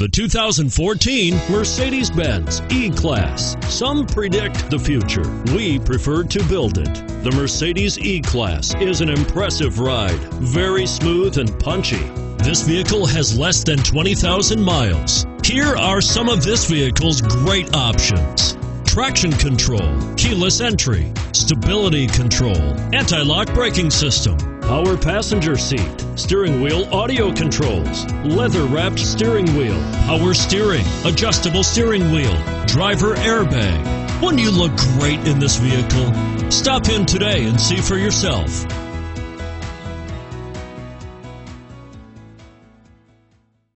The 2014 Mercedes-Benz E-Class. Some predict the future. We prefer to build it. The Mercedes E-Class is an impressive ride, very smooth and punchy. This vehicle has less than 20,000 miles. Here are some of this vehicle's great options traction control, keyless entry, stability control, anti lock braking system, power passenger seat, steering wheel audio controls, leather wrapped steering wheel, power steering, adjustable steering wheel, driver airbag. Wouldn't you look great in this vehicle? Stop in today and see for yourself.